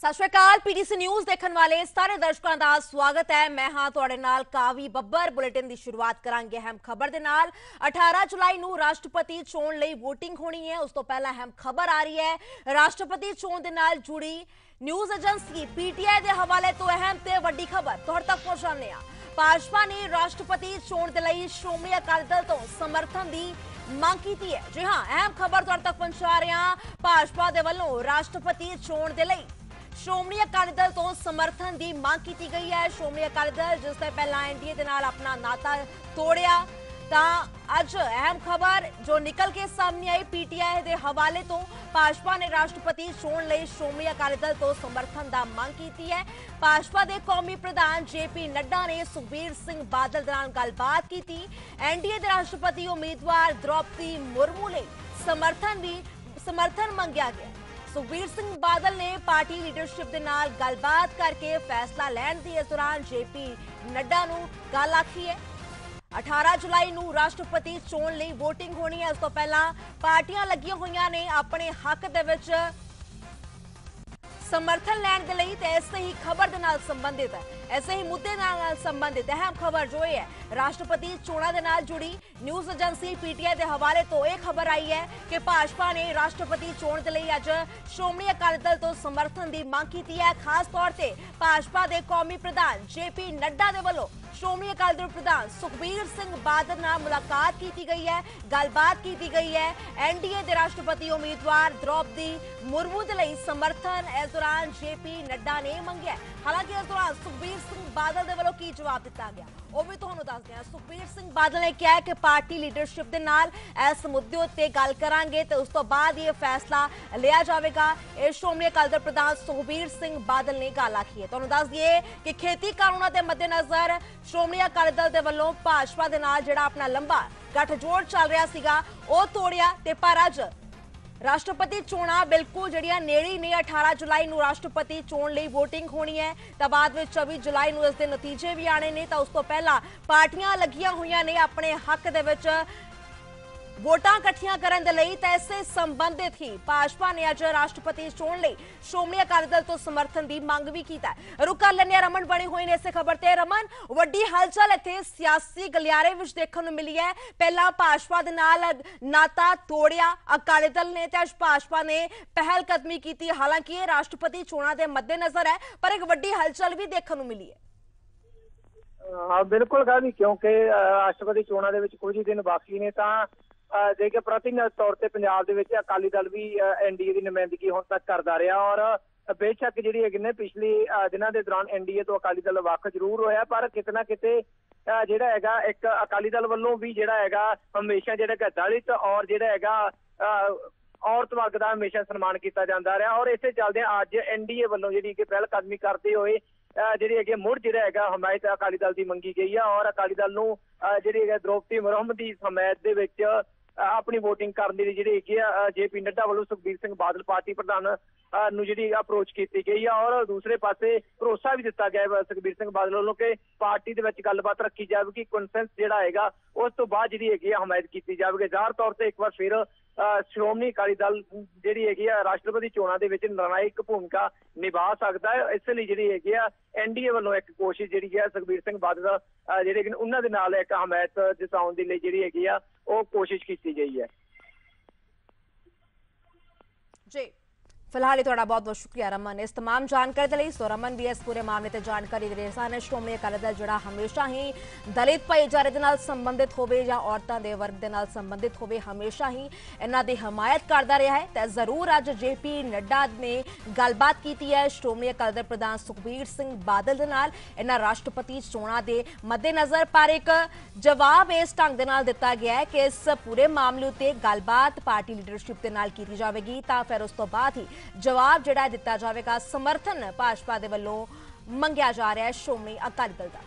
ਸਤਿ ਸ਼੍ਰੀ ਅਕਾਲ PDC news ਦੇਖਣ ਵਾਲੇ ਸਾਰੇ ਦਰਸ਼ਕਾਂ ਦਾ ਸਵਾਗਤ ਹੈ। ਮੈਂ ਹਾਂ ਤੁਹਾਡੇ ਨਾਲ ਕਾਵੀ ਬੱਬਰ। ਬੁਲੇਟਿਨ ਦੀ ਸ਼ੁਰੂਆਤ ਕਰਾਂਗੇ ਅਹਿਮ ਖਬਰ ਦੇ ਨਾਲ। 18 ਜੁਲਾਈ ਨੂੰ ਰਾਸ਼ਟਰਪਤੀ ਚੋਣ ਲਈ VOTING ਹੋਣੀ ਹੈ। ਉਸ ਤੋਂ ਪਹਿਲਾਂ ਅਹਿਮ ਖਬਰ ਆ ਰਹੀ ਹੈ। ਰਾਸ਼ਟਰਪਤੀ ਚੋਣ ਦੇ ਨਾਲ ਜੁੜੀ ਨਿਊਜ਼ ਏਜੰਸੀ ਪੀਟੀਆਈ ਦੇ ਹਵਾਲੇ ਤੋਂ ਅਹਿਮ ਤੇ ਵੱਡੀ ਖਬਰ ਤੁਹਾਡੇ ਤੱਕ ਪਹੁੰਚਾਉਂਦੇ ਹਾਂ। ਭਾਜਪਾ ਨੇ ਰਾਸ਼ਟਰਪਤੀ ਚੋਣ ਦੇ ਲਈ ਸ਼੍ਰੋਮਣੀ ਅਕਾਲੀ ਦਲ ਤੋਂ ਸਮਰਥਨ ਦੀ ਮੰਗ ਕੀਤੀ ਹੈ। ਜੀ ਹਾਂ, ਅਹਿਮ ਖਬਰ ਤੁਹਾਡੇ ਤੱਕ ਪਹੁੰਚਾ ਰਹੇ ਹਾਂ। ਭਾਜਪਾ ਦੇ ਵੱਲੋਂ ਰਾਸ਼ਟਰਪਤੀ ਚੋਣ ਦੇ ਲਈ ਸ਼੍ਰੋਮਣੀ ਅਕਾਲੀ ਦਲ ਤੋਂ ਸਮਰਥਨ ਦੀ ਮੰਗ ਕੀਤੀ ਗਈ ਹੈ। ਸ਼੍ਰੋਮਣੀ ਅਕਾਲੀ ਦਲ ਜਿਸ ਨੇ ਪਹਿਲਾਂ ਐਨਡੀਏ ਦੇ ਨਾਲ ਆਪਣਾ ਨਾਤਾ ਤੋੜਿਆ, ਤਾਂ ਅੱਜ ਅਹਿਮ ਖਬਰ ਜੋ ਨਿਕਲ ਕੇ ਸਾਹਮਣੇ ਆਈ ਪੀਟੀਆਈ ਦੇ ਹਵਾਲੇ ਤੋਂ, ਭਾਜਪਾ ਨੇ ਰਾਸ਼ਟਰਪਤੀ ਚੋਣ ਲਈ ਸ਼੍ਰੋਮਣੀ ਅਕਾਲੀ ਦਲ ਤੋਂ ਸਮਰਥਨ ਦਾ ਮੰਗ ਕੀਤੀ ਹੈ। ਭਾਜਪਾ ਦੇ ਕੌਮੀ ਪ੍ਰਧਾਨ ਜੇਪੀ ਨੱਡਾ ਨੇ ਸੁਖਬੀਰ ਸਿੰਘ ਬਾਦਲ ਦੇ ਨਾਲ ਗੱਲਬਾਤ ਕੀਤੀ। ਐਨਡੀਏ ਦੇ ਰਾਸ਼ਟਰਪਤੀ ਉਮੀਦਵਾਰ ਦ੍ਰੋਪਦੀ ਮੁਰਮੂ ਲਈ ਸਮਰਥਨ ਦੀ, ਸਮਰਥਨ ਮੰਗਿਆ ਗਿਆ। ਸੁਖਬੀਰ ਸਿੰਘ ਬਾਦਲ ਨੇ ਪਾਰਟੀ ਲੀਡਰਸ਼ਿਪ ਦੇ ਨਾਲ ਗੱਲਬਾਤ ਕਰਕੇ ਫੈਸਲਾ ਲੈਣ ਦੀ ਇਸ ਦੌਰਾਨ ਜੇਪੀ ਨੱਡਾ ਨੂੰ ਗੱਲ ਆਖੀ ਹੈ। 18 ਜੁਲਾਈ ਨੂੰ ਰਾਸ਼ਟਰਪਤੀ ਚੋਣ ਲਈ VOTING ਹੋਣੀ ਹੈ। ਉਸ ਤੋਂ ਪਹਿਲਾਂ ਪਾਰਟੀਆਂ ਲੱਗੀਆਂ ਹੋਈਆਂ ਨੇ ਆਪਣੇ ਹੱਕ ਦੇ ਵਿੱਚ। ਸਮਰਥਨ ਲੈਣ ਦੇ ਲਈ ਤੇ ਇਸੇ ਹੀ ਖਬਰ ਦੇ ਨਾਲ ਸੰਬੰਧਿਤ ਹੈ। ਐਸੇ ਹੀ ਮੁੱਦੇ ਨਾਲ ਸੰਬੰਧਿਤ ਹੈ ਅਹਿਮ ਖਬਰ ਜੋ ਇਹ ਹੈ, ਰਾਸ਼ਟਰਪਤੀ ਚੋਣਾਂ ਦੇ ਨਾਲ ਜੁੜੀ ਨਿਊਜ਼ ਏਜੰਸੀ ਪੀਟੀਆਈ ਦੇ ਹਵਾਲੇ ਤੋਂ ਇਹ ਖਬਰ ਆਈ ਹੈ ਕਿ ਭਾਜਪਾ ਨੇ ਰਾਸ਼ਟਰਪਤੀ ਚੋਣ ਦੇ ਲਈ ਅੱਜ ਸ਼੍ਰੋਮਣੀ ਅਕਾਲੀ ਦਲ ਤੋਂ ਸਮਰਥਨ ਦੀ ਮੰਗ ਕੀਤੀ ਹੈ। ਖਾਸ ਤੌਰ ਤੇ ਭਾਜਪਾ ਦੇ ਕੌਮੀ ਪ੍ਰਧਾਨ ਜੇਪੀ ਨੱਡਾ ਦੇ ਵੱਲੋਂ ਸ਼੍ਰੋਮਣੀ ਅਕਾਲੀ ਦਲ ਪ੍ਰਧਾਨ ਸੁਖਬੀਰ ਸਿੰਘ ਬਾਦਲ ਨਾਲ ਮੁਲਾਕਾਤ ਕੀਤੀ ਗਈ ਹੈ, ਗੱਲਬਾਤ ਕੀਤੀ ਗਈ ਹੈ। ਐਨਡੀਏ ਦੇ ਰਾਸ਼ਟਰਪਤੀ ਉਮੀਦਵਾਰ ਦ੍ਰੋਪਦੀ ਮੁਰਮੂ ਦੇ ਲਈ ਸਮਰਥਨ। ਇਸ ਦੌਰਾਨ ਜੇਪੀ ਨੱਡਾ ਨੇ ਮੰਗਿਆ। ਹਾਲਾਂਕਿ ਇਸ ਦੌਰਾਨ ਸੁਖਬੀਰ ਸਿੰਘ ਬਾਦਲ ਦੇ ਵੱਲੋਂ ਕੀ ਜਵਾਬ ਦਿੱਤਾ ਗਿਆ? ਉਹ ਵੀ ਤੁਹਾਨੂੰ ਦੱਸਦੇ ਹਾਂ। ਸੁਖਬੀਰ ਸਿੰਘ ਬਾਦਲ ਨੇ ਕਿਹਾ ਕਿ ਪਾਰਟੀ ਲੀਡਰਸ਼ਿਪ ਦੇ ਨਾਲ ਇਸ ਮੁੱਦੇ ਉੱਤੇ ਗੱਲ ਕਰਾਂਗੇ ਤੇ ਉਸ ਤੋਂ ਬਾਅਦ ਇਹ ਫੈਸਲਾ ਲਿਆ ਜਾਵੇਗਾ। ਇਹ ਸ਼੍ਰੋਮਣੀ ਅਕਾਲੀ ਦਲ ਪ੍ਰਧਾਨ ਸੁਖਬੀਰ ਸਿੰਘ ਬਾਦਲ ਨੇ ਗੱਲ ਆਖੀ ਹੈ। ਤੁਹਾਨੂੰ ਦੱਸ ਦਈਏ ਕਿ ਖੇਤੀ ਕਾਨੂੰਨਾਂ ਦੇ ਮੱਦੇਨਜ਼ਰ ਸ਼੍ਰੋਮਣੀ ਅਕਾਲੀ ਦਲ ਦੇ ਵੱਲੋਂ ਭਾਜਪਾ ਦੇ ਨਾਲ ਜਿਹੜਾ ਆਪਣਾ ਲੰਬਾ ਗੱਠਜੋੜ ਚੱਲ ਰਿਹਾ ਸੀਗਾ, ਉਹ ਤੋੜਿਆ ਤੇ ਪਰ ਅੱਜ ਰਾਸ਼ਟਰਪਤੀ ਚੋਣਾਂ ਬਿਲਕੁਲ ਜਿਹੜੀਆਂ ਨੇੜੇ ਨੇ 18 ਜੁਲਾਈ ਨੂੰ ਰਾਸ਼ਟਰਪਤੀ ਚੋਣ ਲਈ VOTING ਹੋਣੀ ਹੈ, ਤਾਂ ਬਾਅਦ ਵਿੱਚ 24 ਜੁਲਾਈ ਨੂੰ ਇਸ ਦੇ ਨਤੀਜੇ ਵੀ ਆਣੇ ਨੇ, ਤਾਂ ਉਸ ਤੋਂ ਪਹਿਲਾਂ ਪਾਰਟੀਆਂ ਲੱਗੀਆਂ ਹੋਈਆਂ ਨੇ ਆਪਣੇ ਹੱਕ ਦੇ ਵਿੱਚ। ਵੋਟਾਂ ਇਕੱਠੀਆਂ ਕਰਨ ਦੇ ਲਈ ਤਾਂ ਇਸੇ ਸੰਬੰਧਿਤ ਹੀ ਭਾਜਪਾ ਨੇ ਅੱਜ ਰਾਸ਼ਟਰਪਤੀ ਚੋਣ ਲਈ ਸ਼੍ਰੋਮਣੀ ਅਕਾਲੀ ਦਲ ਤੋਂ ਸਮਰਥਨ ਦੀ ਮੰਗ ਵੀ ਕੀਤਾ ਹੈ। ਰੁਕ ਰਮਨ ਬਣੀ ਹੋਈ ਨੇ ਇਸੇ ਖਬਰ ਤੇ। ਰਮਨ, ਵੱਡੀ ਹਲਚਲ ਇੱਥੇ ਸਿਆਸੀ ਗਲਿਆਰੇ ਵਿੱਚ ਦੇਖਣ ਨੂੰ ਮਿਲੀ ਹੈ। ਪਹਿਲਾਂ ਭਾਜਪਾ ਦੇ ਨਾਲ ਨਾਤਾ ਤੋੜਿਆ ਅਕਾਲੀ ਦਲ ਨੇ ਤੇ ਅੱਜ ਭਾਜਪਾ ਨੇ ਪਹਿਲ ਕਦਮੀ ਕੀਤੀ। ਹਾਲਾਂਕਿ ਇਹ ਰਾਸ਼ਟਰਪਤੀ ਚੋਣਾਂ ਦੇ ਮੱਦੇਨਜ਼ਰ ਹੈ, ਪਰ ਇੱਕ ਵੱਡੀ ਹਲਚਲ ਵੀ ਦੇਖਣ ਨੂੰ ਮਿਲੀ ਹੈ। ਹਾਂ, ਬਿਲਕੁਲ ਗਾਵੀ ਕਿਉਂਕਿ ਰਾਸ਼ਟਰਪਤੀ ਚੋਣਾਂ ਦੇ ਵਿੱਚ ਕੁਝ ਹੀ ਦਿਨ ਬਾਕੀ ਨੇ ਤਾਂ ਅਹ, ਜੇ ਕਿ ਪ੍ਰਤੀਨਿਧ ਤੌਰ ਤੇ ਪੰਜਾਬ ਦੇ ਵਿੱਚ ਅਕਾਲੀ ਦਲ ਵੀ ਐਨਡੀਏ ਦੀ ਨੁਮਾਇੰਦਗੀ ਹੁਣ ਤੱਕ ਕਰਦਾ ਰਿਹਾ ਔਰ ਬੇਸ਼ੱਕ ਜਿਹੜੀ ਹੈਗੀ ਨੇ ਪਿਛਲੀ ਦਿਨਾਂ ਦੇ ਦੌਰਾਨ ਐਨਡੀਏ ਤੋਂ ਅਕਾਲੀ ਦਲ ਵੱਖ ਜ਼ਰੂਰ ਹੋਇਆ ਪਰ ਕਿਤੇ ਨਾ ਕਿਤੇ ਜਿਹੜਾ ਹੈਗਾ ਇੱਕ ਅਕਾਲੀ ਦਲ ਵੱਲੋਂ ਵੀ ਜਿਹੜਾ ਹੈਗਾ ਹਮੇਸ਼ਾ ਜਿਹੜਾ ਹੈਗਾ ਦਲਿਤ ਔਰ ਜਿਹੜਾ ਹੈਗਾ ਅਹ, ਔਰਤ ਵਰਗ ਦਾ ਹਮੇਸ਼ਾ ਸਨਮਾਨ ਕੀਤਾ ਜਾਂਦਾ ਰਿਹਾ ਔਰ ਇਸੇ ਚੱਲਦੇ ਅੱਜ ਐਨਡੀਏ ਵੱਲੋਂ ਜਿਹੜੀ ਕਿ ਪਹਿਲ ਕਦਮੀ ਕਰਦੇ ਹੋਏ ਅਹ ਜਿਹੜੀ ਹੈਗੀ ਮੁੜ ਜਿਹੜਾ ਹੈਗਾ ਹਮਾਇਤ ਅਕਾਲੀ ਦਲ ਦੀ ਮੰਗੀ ਗਈ ਆ ਔਰ ਅਕਾਲੀ ਦਲ ਨੂੰ ਜਿਹੜੀ ਹੈਗਾ ਦ੍ਰੋਪਦੀ ਮੁਰਹਮ ਦੀ ਹਮਾਇਤ ਦੇ ਵਿੱਚ ਆਪਣੀ VOTING ਕਰਨ ਦੇ ਲਈ ਜਿਹੜੀ ਹੈਗੀ ਆ ਜੇਪੀ ਨੱਡਾ ਵੱਲੋਂ ਸੁਖਬੀਰ ਸਿੰਘ ਬਾਦਲ ਪਾਰਟੀ ਪ੍ਰਧਾਨ ਨੂੰ ਜਿਹੜੀ ਅਪਰੋਚ ਕੀਤੀ ਗਈ ਆ ਔਰ ਦੂਸਰੇ ਪਾਸੇ ਭਰੋਸਾ ਵੀ ਦਿੱਤਾ ਗਿਆ ਸੁਖਬੀਰ ਸਿੰਘ ਬਾਦਲ ਵੱਲੋਂ ਕਿ ਪਾਰਟੀ ਦੇ ਵਿੱਚ ਗੱਲਬਾਤ ਰੱਖੀ ਜਾਵੇਗੀ ਕਨਸੈਂਸ ਜਿਹੜਾ ਹੈਗਾ, ਉਸ ਤੋਂ ਬਾਅਦ ਜਿਹੜੀ ਹੈਗੀ ਆ ਹਮਾਇਤ ਕੀਤੀ ਜਾਵੇਗੀ। ਜ਼ਾਹਰ ਤੌਰ ਤੇ ਇੱਕ ਵਾਰ ਫਿਰ ਸ਼੍ਰੋਮਣੀ ਅਕਾਲੀ ਦਲ ਜਿਹੜੀ ਹੈਗੀ ਆ, ਰਾਸ਼ਟਰਪਤੀ ਚੋਣਾਂ ਦੇ ਵਿੱਚ ਨਿਰਣਾਇਕ ਭੂਮਿਕਾ ਨਿਭਾ ਸਕਦਾ ਹੈ। ਇਸ ਲਈ ਜਿਹੜੀ ਹੈਗੀ ਆ ਐਨਡੀਏ ਵੱਲੋਂ ਇੱਕ ਕੋਸ਼ਿਸ਼ ਜਿਹੜੀ ਹੈ ਸੁਖਬੀਰ ਸਿੰਘ ਬਾਦਲ ਜਿਹੜੇ ਕਿ ਉਹਨਾਂ ਦੇ ਨਾਲ ਇੱਕ ਹਮਾਇਤ ਜਤਾਉਣ ਦੇ ਲਈ ਜਿਹੜੀ ਹੈਗੀ ਆ, ਉਹ ਕੋਸ਼ਿਸ਼ ਕੀਤੀ ਗਈ ਹੈ। ਜੀ। ਫਿਲਹਾਲ ਇਹ ਤੁਹਾਡਾ ਬਹੁਤ ਬਹੁਤ ਸ਼ੁਕਰੀਆ ਰਮਨ ਇਸ तमाम ਜਾਣਕਾਰੀ ਦੇ ਲਈ ਸੋ ਰਮਨ ਵੀ ਇਸ ਪੂਰੇ ਮਾਮਲੇ ਤੇ ਜਾਣਕਾਰੀ ਦੇ ਰਹੇ ਸਨ ਸ਼੍ਰੋਮਣੀ ਅਕਾਲੀ ਦਲ ਜਿਹੜਾ ਹਮੇਸ਼ਾ ਹੀ ਦਲਿਤ ਭਾਈਚਾਰੇ ਦੇ ਨਾਲ ਸੰਬੰਧਿਤ ਹੋਵੇ ਜਾਂ ਔਰਤਾਂ ਦੇ ਵਰਗ ਦੇ ਨਾਲ ਸੰਬੰਧਿਤ ਹੋਵੇ ਹਮੇਸ਼ਾ ਹੀ ਇਹਨਾਂ ਦੀ ਹਮਾਇਤ ਕਰਦਾ ਰਿਹਾ ਹੈ ਤੇ ਜ਼ਰੂਰ ਅੱਜ ਜੇਪੀ ਨੱਡਾ ਨੇ ਗੱਲਬਾਤ ਕੀਤੀ ਹੈ ਸ਼੍ਰੋਮਣੀ ਅਕਾਲੀ ਦਲ ਪ੍ਰਧਾਨ ਸੁਖਬੀਰ ਸਿੰਘ ਬਾਦਲ ਦੇ ਨਾਲ ਇਹਨਾਂ ਰਾਸ਼ਟਰਪਤੀ ਚੋਣਾਂ ਦੇ ਮੱਦੇਨਜ਼ਰ ਪਰ ਇੱਕ ਜਵਾਬ ਇਸ ਢੰਗ ਦੇ ਨਾਲ ਦਿੱਤਾ ਗਿਆ ਹੈ ਕਿ ਇਸ ਪੂਰੇ ਮਾਮਲੇ ਉੱਤੇ ਗੱਲਬਾਤ ਪਾਰਟੀ ਲੀਡਰਸ਼ਿਪ ਦੇ ਨਾਲ ਕੀਤੀ ਜਾਵੇਗੀ ਤਾਂ ਫਿਰ ਉਸ ਤੋਂ ਬਾਅਦ ਹੀ ਜਵਾਬ ਜਿਹੜਾ ਦਿੱਤਾ ਜਾਵੇਗਾ, ਸਮਰਥਨ ਭਾਜਪਾ ਦੇ ਵੱਲੋਂ ਮੰਗਿਆ ਜਾ ਰਿਹਾ ਹੈ। ਸ਼੍ਰੋਮਣੀ ਅਕਾਲੀ ਦਲ ਦਾ।